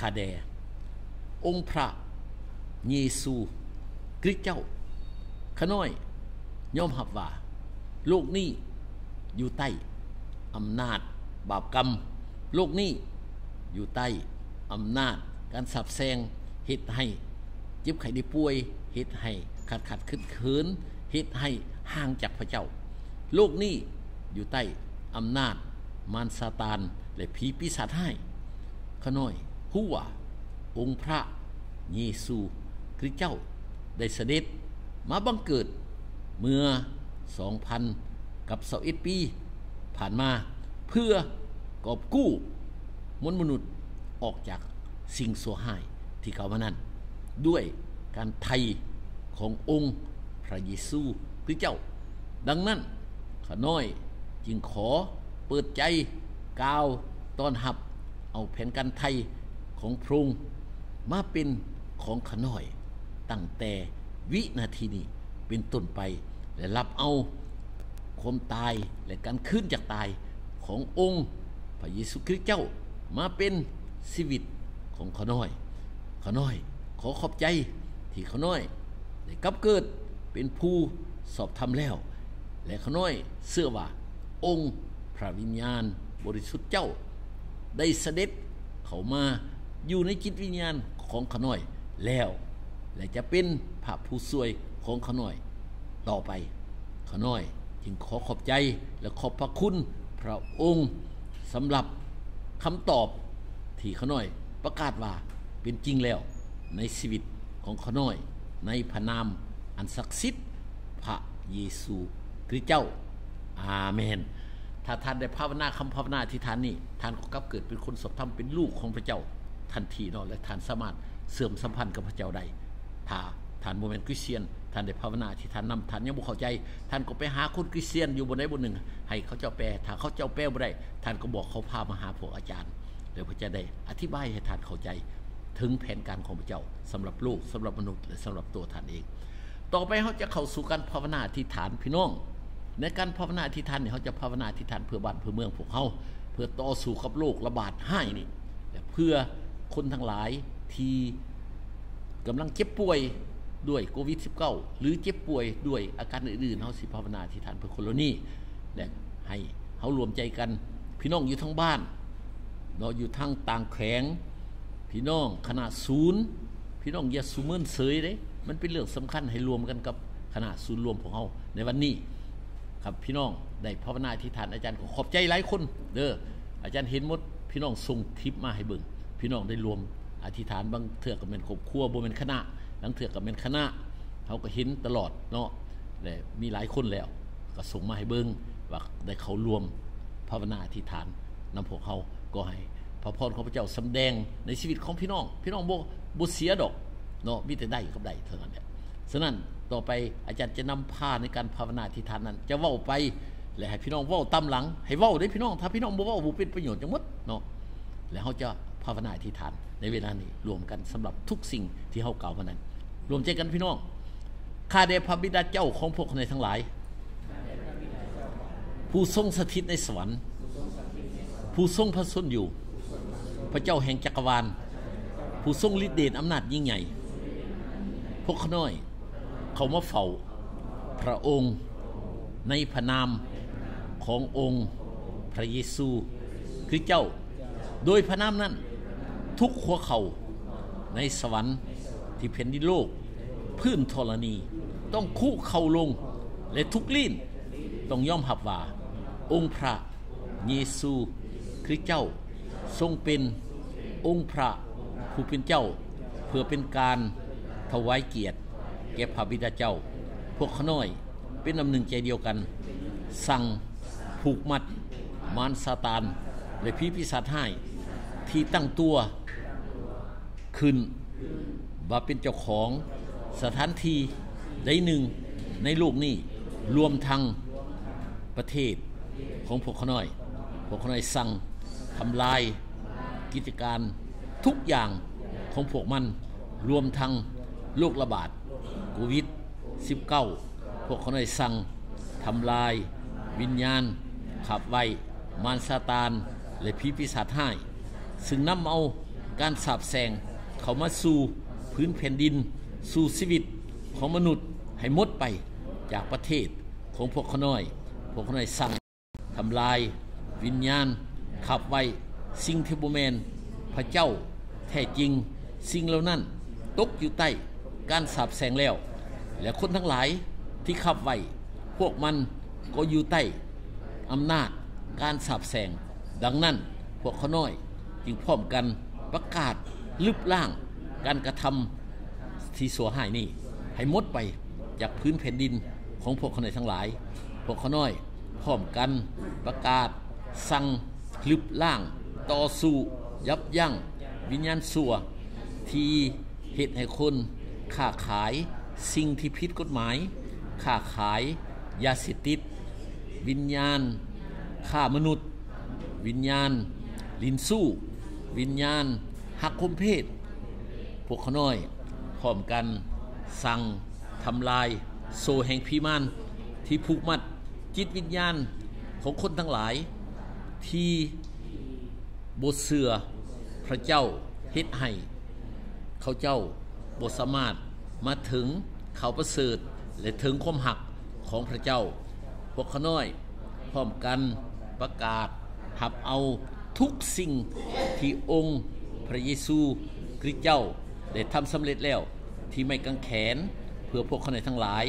คาแด องค์พระเยซูคริสต์เจ้า ขน้อยย่อมรับว่าโลกนี้อยู่ใต้อำนาจบาปกรรม โลกนี้อยู่ใต้อำนาจการสับแซงเหตุให้เจ็บไข้ได้ป่วยเหตุให้ขัดขัดขึ้นขินเหตุให้ห่างจากพระเจ้า โลกนี้อยู่ใต้อำนาจมารซาตานและผีปีศาจให้ขน้อยหู้ว่าองค์พระเยซูคริสต์เจ้าได้เสด็จ มาบังเกิดเมื่อ 2,000 กับ21ปี ผ่านมาเพื่อกอบกู้มนุษย์มนุษย์ออกจากสิ่งสัวหายที่เขามานั้นด้วยการไทยขององค์พระเยซูคริสต์เจ้า ดังนั้นข้าน้อยจึงขอเปิดใจกาวต้อนรับ เอาแผนการไทยของพระองค์มาเป็นของขน้อยตั้งแต่ วินาทีนี้เป็นต้นไป และรับเอาความตายและการขึ้นจากตายขององค์พระเยซูคริสต์เจ้ามาเป็นชีวิตของขน้อย ขน้อย ขอขอบใจที่ขน้อยได้กับเกิดเป็นผู้สอบทำแล้ว และขน้อยเชื่อว่าองค์พระวิญญาณบริสุทธิ์เจ้า ได้เสด็จเข้ามาอยู่ในจิตวิญญาณของขน้อยแล้ว และจะเป็นพระผู้ช่วยของขน้อย ต่อไปขน้อย จึงขอขอบใจและขอบพระคุณพระองค์สำหรับคำตอบที่ขน้อยประกาศว่าเป็นจริงแล้วในชีวิตของขน้อย ในพระนามอันศักดิ์สิทธิ์พระเยซูคริสต์เจ้า อาเมน ถ้าท่านได้ภาวนาคำภาวนาที่ท่านนี่ท่านก็กลับเกิดเป็นคนสมธรรมเป็นลูกของพระเจ้าทันทีเนาะและท่านสามารถเสื่อมสัมพันธ์กับพระเจ้าได้ ถ้าท่านโมเมนต์คริสเตียนท่านได้ภาวนาที่ท่านนำท่านยังบ่เข้าใจ ท่านก็ไปหาคนคริสเตียนอยู่บนใดบนหนึ่ง ให้เขาเจ้าแปลถ้าเขาเจ้าแปลบ่ได้ ท่านก็บอกเขาพามาหาพวกอาจารย์เดี๋ยวพระเจ้าได้อธิบายให้ท่านเข้าใจ ถึงแผนการของพระเจ้าสำหรับโลกสำหรับมนุษย์และสำหรับตัวท่านเอง ต่อไปเขาจะเข้าสู่การภาวนาที่ฐานพี่น้อง ในการภาวนาที่ท่านเนี่ยเขาจะภาวนาที่ฐานเพื่อบ้านเพื่อเมืองพวกเขาเพื่อต่อสู้กับโรคระบาดให้นี่เพื่อคนทั้งหลายที่ กำลังเจ็บป่วยด้วยโควิด -19 หรือเจ็บป่วยด้วยอาการอื่นๆเขาสิภาวนาที่ฐานเพื่อคนเหล่านี้และให้เขารวมใจกัน พี่น้องอยู่ทั้งบ้านเราอยู่ทั้งต่างแขวงพี่น้องขนาดศูนย์ พี่น้องอย่าสูเมินเสยเลยมันเป็นเรื่องสำคัญให้รวมกันกับขนาดศูนย์รวมของเขาในวันนี้ ครับพี่น้องได้ภาวนาที่ฐานอาจารย์ก็ขอบใจหลายคน เด้ออาจารย์เห็นหมดพี่น้องส่งทิปมาให้เบิ่งพี่น้องได้รวม อธิษฐานบางเถื่อกับเป็นครอบครัวบ่เป็นคณะบางเถื่อกับเป็นคณะเขาก็เห็นตลอดเนาะแต่มีหลายคนแล้วก็ส่งมาให้เบิ่งว่าได้เขารวมภาวนาอธิษฐานนำพวกเขาก็ให้พระพรของพระเจ้าสำแดงในชีวิตของพี่น้อง พี่น้องบ่บ่เสียดอกเนาะมีแต่ได้กับได้เท่านั้นแหละฉะนั้นต่อไปอาจารย์จะนำพาในการภาวนาอธิษฐานนั้น จะเว้าไปและให้พี่น้องเว้าตามหลัง ให้เว้าได้พี่น้องถ้าพี่น้องบ่เว้าบ่เป็นประโยชน์จังหมดเนาะแล้วเขาจะ ภาวนาอธิษฐาน ในเวลานี้รวมกันสำหรับทุกสิ่งที่เขาเก่ามานั้น รวมใจกันพี่น้องข้าเดพระบิดาเจ้าของพวกในทั้งหลาย ผู้ทรงสถิตในสวรรค์ ผู้ทรงพระชนอยู่ พระเจ้าแห่งจักรวาล ผู้ทรงฤทธิ์เดชอำนาจยิ่งใหญ่ พวกขน้อย เขามาเฝ้าพระองค์ในพระนามขององค์พระเยซูคือเจ้าโดยพระนามนั้น ทุกหัวเขาในสวรรค์ที่แผ่นดินโลก พื้นธรณี ต้องคู่เข่าลง และทุกลิ้นต้องย่อมรับว่า องค์พระเยซูคริสต์เจ้า ทรงเป็นองค์พระผู้เป็นเจ้า เพื่อเป็นการถวายเกียรติ แก่พระบิดาเจ้า พวกขน้อยเป็นน้ำหนึ่งใจเดียวกัน สั่งผูกมัด มารซาตาน และผีพิศาจให้ ที่ตั้งตัวขึ้นว่าเป็นเจ้าของสถานที่ใดหนึ่งในโลกนี้รวมทั้งประเทศของพวกขาน้อยพวกขาน้อยสั่งทำลายกิจการทุกอย่างของพวกมันรวมทั้งโรคระบาดโควิด -19 พวกขาน้อยสั่งทำลายวิญญาณขับไวมารซาตาน และผีปีศาจให้ ซึ่งนำเอาการสาบแสงเขามาสู่พื้นแผ่นดิน สู่ชีวิตของมนุษย์ให้หมดไปจากประเทศของพวกเขาน้อย พวกเขาน้อยสั่งทำลาย วิญญาณ ขับไว้สิ่งที่บุแมน พระเจ้า แท้จริง สิ่งเหล่านั้น ตกอยู่ใต้การสาบแสงแล้ว และคนทั้งหลายที่ขับไว้พวกมันก็อยู่ใต้อำนาจการสาบแสงดังนั้นพวกเขาน้อย จึงพร้อมกันประกาศลึบล่าง การกระทำที่สัวหายนี่ ให้หมดไปจากพื้นแผ่นดินของพวกขน้อยทั้งหลาย พวกขน้อยพร้อมกันประกาศสั่งลึบล่าง ต่อสู้ยับยั้งวิญญาณสัวที่เหตุให้คนค้าขายสิ่งที่ผิดกฎหมายค้าขายยาเสพติดวิญญาณฆ่ามนุษย์ วิญญาณ ลินสู้ วิญญาณหักคมเพศพวกขน้อยพร้อมกันสั่งทำลาย โซแห่งพีมานที่ผูกมัดจิตวิญญาณของคนทั้งหลาย ที่บทเสือพระเจ้าเฮ็ดให้เขาเจ้าบทสามารถมาถึงเขาประเสริฐและถึงความหักของพระเจ้า พวกขน้อย พร้อมกันประกาศหับเอา ทุกสิ่งที่องค์พระเยซูคริสต์เจ้าได้ทำสำเร็จแล้วที่ไม่กังแขนเพื่อพวกเขาในทั้งหลาย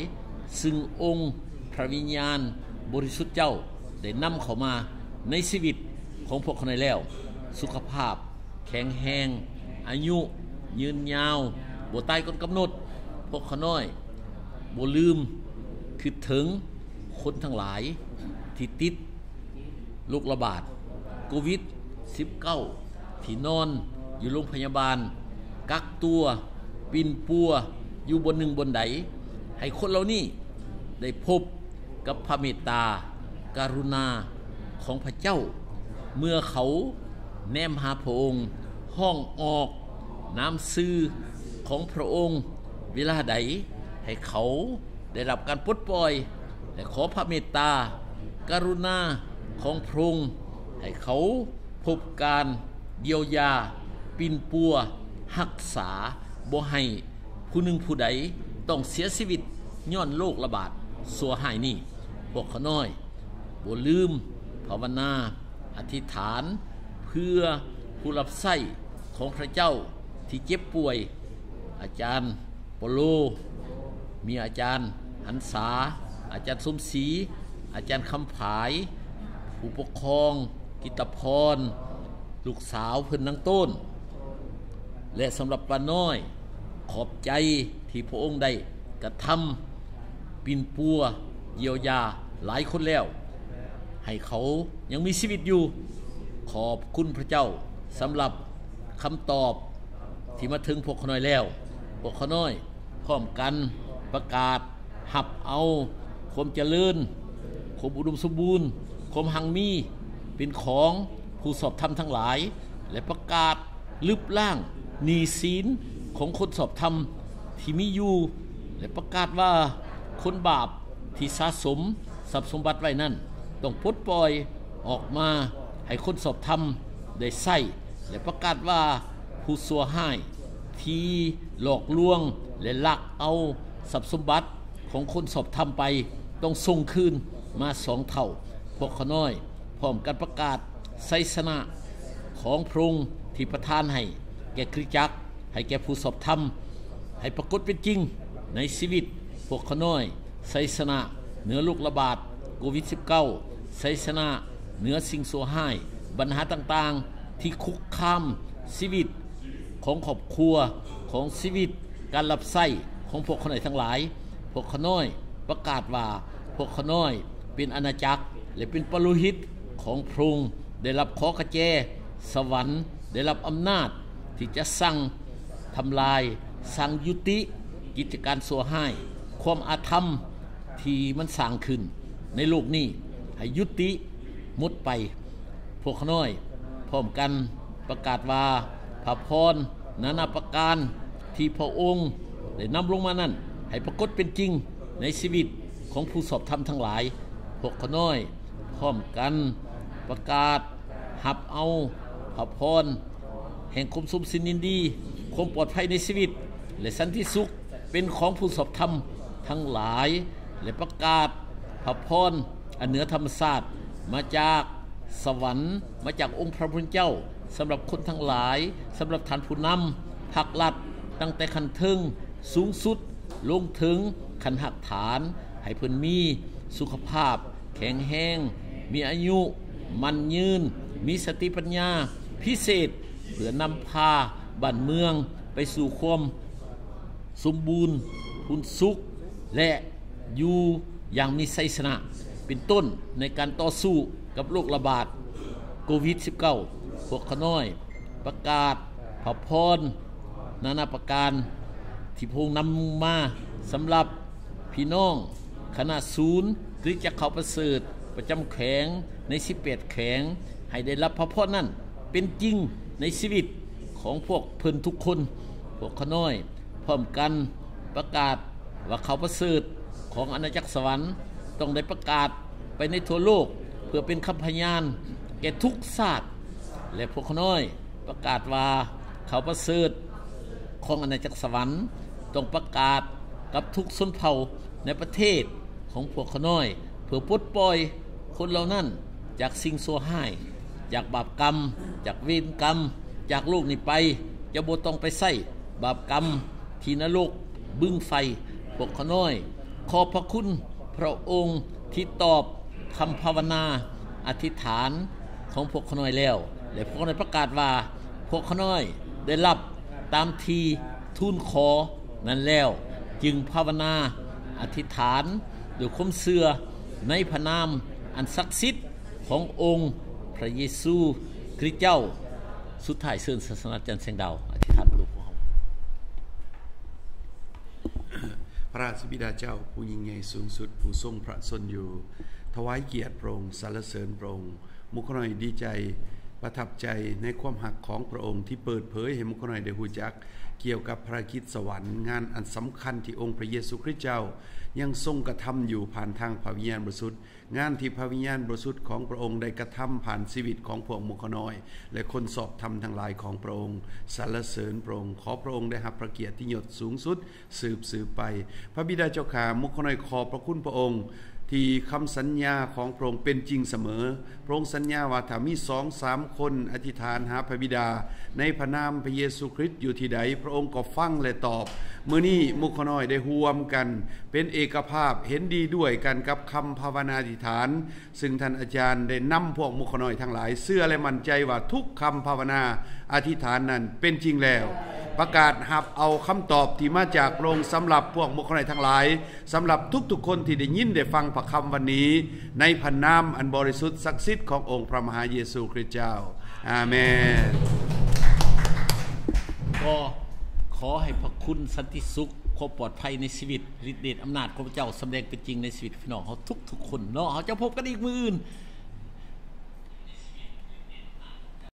ซึ่งองค์พระวิญญาณบริสุทธิ์เจ้าได้นำเขามาในชีวิตของพวกเขาในแล้ว สุขภาพ แข็งแรงอายุ ยืนยาวบ่ตายก่อนกำหนด พวกเขาน้อยบ่ลืมคือถึงคนทั้งหลายที่ติดโรคระบาดโควิด -19 ที่นอนอยู่โรงพยาบาล กักตัว ปินปัว อยู่บนหนึ่งบนใดให้คนเหล่านี้ได้พบกับพระเมตตาการุณาของพระเจ้า เมื่อเขาแนมหาพระองค์ ห้องออกน้ำซื้อของพระองค์ เวลาใดให้เขาได้รับการปลดปล่อย และขอพระเมตตาการุณาของพระองค์ให้เขา พบการเยียวยา ปินปัวหักษาบ่ให้ผู้หนึ่งผู้ใดต้องเสียชีวิตย้อนโรคระบาดสัวหายนี่พวกเขาน้อยบ่ลืมภาวนา อธิษฐาน เพื่อผู้รับใส้ของพระเจ้าที่เจ็บป่วย อาจารย์โปโล มีอาจารย์หันษา อาจารย์สมศรีอาจารย์คำผาย ผู้ปกครอง กิตพร ลูกสาวเพิ่นนังต้น และสำหรับป้าน้อย ขอบใจที่พระองค์ได้กระทำปินปัว เยียวยาหลายคนแล้ว ให้เขายังมีชีวิตอยู่ ขอบคุณพระเจ้าสำหรับคำตอบที่มาถึงพวกขาน้อยแล้ว พวกขาน้อยพร้อมกันประกาศหับเอาความเจริญความอุดมสมบูรณ์ความหังมีเป็นของ ผู้สอบธรรมทั้งหลาย และประกาศลึบล่างหนีศีลของคนสอบธรรมที่มีอยู่และประกาศว่าคนบาปที่สะสมทรัพย์สมบัติไว้นั่นต้องปลดปล่อยออกมาให้คนสอบธรรมได้ใส่และประกาศว่าผู้สัวให้ที่หลอกลวงและลักเอาทรัพย์สมบัติของคนสอบธรรมไป ต้องส่งคืนมาสองเท่า พวกขน้อย พร้อมกันประกาศ ไสสนะของพระองค์ที่ประทานให้ แก่คริสตจักร ให้แก่ผู้สอบธรรม ให้ปรากฏเป็นจริงในชีวิต พวกขน้อยไสสนะเหนือลูกระบาดโควิด -19 ไสสนะเหนือสิ่งสัวหายปัญหาต่างๆ ที่คุกคามชีวิตของครอบครัวของชีวิตการรับใส้ของพวกขน้อยทั้งหลาย พวกขน้อยประกาศว่าพวกขน้อยเป็นอาณาจักรและเป็นปรุหิตของพระองค์ ได้รับขอกระแจสวรรค์ ได้รับอำนาจ ที่จะสั่งทำลาย สั่งยุติกิจการสัวใหายความอาธรรมที่มันสร้างขึ้น ในโลกนี้ให้ยุติหมดไป พวกขน้อย พร้อมกันประกาศว่าพระพรนานาประการที่พระองค์ได้นำลงมานั้น ให้ปรากฏเป็นจริงในชีวิตของผู้สอบธรรมทั้งหลายพวกขน้อย พร้อมกันประกาศ หับเอาพระพรแห่งคุมสุมสินินดีความปลอดภัยในชีวิต และสันติสุขเป็นของผู้สอบธรรมทั้งหลาย และประกาศพระพรอันเหนือธรรมศาสตร์มาจากสวรรค์ มาจากองค์พระผู้เป็นเจ้าสำหรับคนทั้งหลายสำหรับทานผู้นำภาครัฐตั้งแต่ขันทึงสูงสุดลงถึงขันหักฐานให้เพิ่อนมีสุขภาพ แข็งแรงมีอายุ มันยืน มีสติปัญญาพิเศษ เพื่อนำพาบ้านเมืองไปสู่ความสมบูรณ์พุนสุข และอยู่อย่างมีไสสนะ เป็นต้นในการต่อสู้กับโรคระบาดโควิด -19 พวกขน้อย ประกาศพระพรนานาประการที่พงนำมาสำหรับพี่น้องคณะศูนย์หรือจะเขาประเสริฐประจำแขวงใน 18 แขวง ให้ได้รับพระพรนั้นเป็นจริงในชีวิตของพวกเพิ่นทุกคน พวกขน้อย พร้อมกันประกาศว่าเขาประเสริฐของอาณาจักรสวรรค์ต้องได้ประกาศไปในทั่วโลก เพื่อเป็นคำพยานแก่ทุกศาสตร์และพวกขน้อยประกาศว่าเขาประเสริฐของอาณาจักรสวรรค์ต้องประกาศกับทุกชนเผ่าในประเทศของพวกขน้อย เพื่อปลดปล่อยคนเหล่านั้นจากสิ่งซัวหาย จากบาปกรรม จากเวรกรรม จากโลกนี้ไป จะบ่ต้องไปใส่บาปกรรม ที่นรกบึ้งไฟพวกขน้อย ขอบพระคุณพระองค์ที่ตอบคำภาวนาอธิษฐานของพวกขน้อยแล้วและพวกขน้อยประกาศว่าพวกขน้อยได้รับตามทีทูลขอนั้นแล้ว จึงภาวนาอธิษฐานด้วยความเสื่อในพระนามอันศักดิ์สิทธิ์ขององค์ พระเยซูคริสต์เจ้า สุดท้ายเชิญศาสนาจันทร์แสงดาวอธิษฐานลูกของเราพระราชบิดาเจ้าผู้ยิ่งใหญ่สูงสุดผู้ทรงพระสนอยู่ ถวายเกียรติพระองค์สรรเสริญพระองค์มุขหน่อยดีใจ ประทับใจในความหักของพระองค์ที่เปิดเผยให้มุขน้อยได้หูจัก เกี่ยวกับภารกิจสวรรค์งานอันสำคัญที่องค์พระเยซูคริสต์เจ้า ยังทรงกระทำอยู่ผ่านทางพระวิญญาณบริสุทธิ์งานที่พระวิญญาณบริสุทธิ์ของพระองค์ได้กระทำผ่านชีวิตของพวกมุขน้อย และคนสอบธรรมทั้งหลายของพระองค์สรรเสริญพระองค์ขอพระองค์ได้รับพระเกียรติยศสูงสุด สืบสืบไป พระบิดาเจ้าขามุขน้อยขอบพระคุณพระองค์ ที่คำสัญญาของพระองค์เป็นจริงเสมอ พระองค์สัญญาว่าถ้ามีสองสามคนอธิษฐานหาพระบิดา ในพระนามพระเยซูคริสต์อยู่ที่ใด พระองค์ก็ฟังและตอบ เมื่อนี้มุขน้อยได้ห่วมกัน เป็นเอกภาพเห็นดีด้วยกันกับคำภาวนาอธิษฐาน ซึ่งท่านอาจารย์ได้นำพวกมุขน้อยทั้งหลาย เสื้อและมั่นใจว่าทุกคำภาวนาอธิษฐานนั้นเป็นจริงแล้ว ประกาศหับเอาคำตอบที่มาจากพระองค์สำหรับพวกมุขน้อยทั้งหลายสำหรับทุกๆคนที่ได้ยินได้ฟังพระคำวันนี้ ในพันนามอันบริสุทธิ์ศักดิ์สิทธิ์ขององค์พระมหาเยซูคริสต์เจ้า อาเมน ก็ขอให้พระคุณสันติสุขความปลอดภัยในชีวิตฤทธิเดชอำนาจของพระเจ้าสำแดงเป็นจริงในชีวิตพี่น้องเขาทุกๆคนเนาะเขาจะพบกันอีกมืออื่น